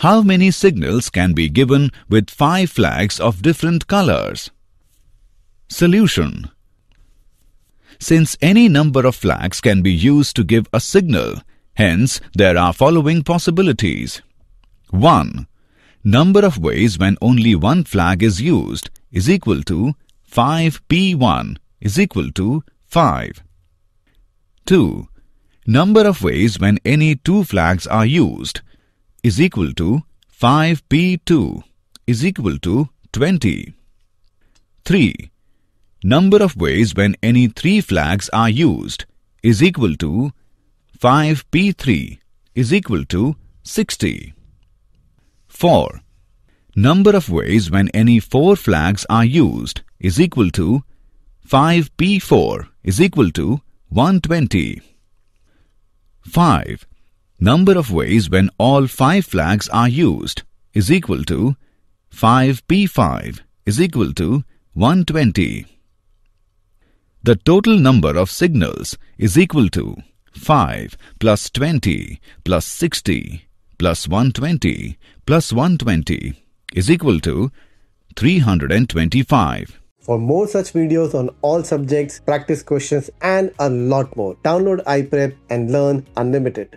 How many signals can be given with 5 flags of different colors? Solution Since any number of flags can be used to give a signal, hence there are following possibilities. 1. Number of ways when only one flag is used is equal to 5p1 is equal to 5. 2. Number of ways when any two flags are used is equal to 5p2 is equal to 20. 3. Number of ways when any three flags are used is equal to 5p3 is equal to 60. 4. Number of ways when any four flags are used is equal to 5p4 is equal to 120. 5. Number of ways when all five flags are used is equal to 5p5 is equal to 120. The total number of signals is equal to 5 plus 20 plus 60 plus 120 plus 120 is equal to 325. For more such videos on all subjects, practice questions and a lot more, download iPrep and learn unlimited.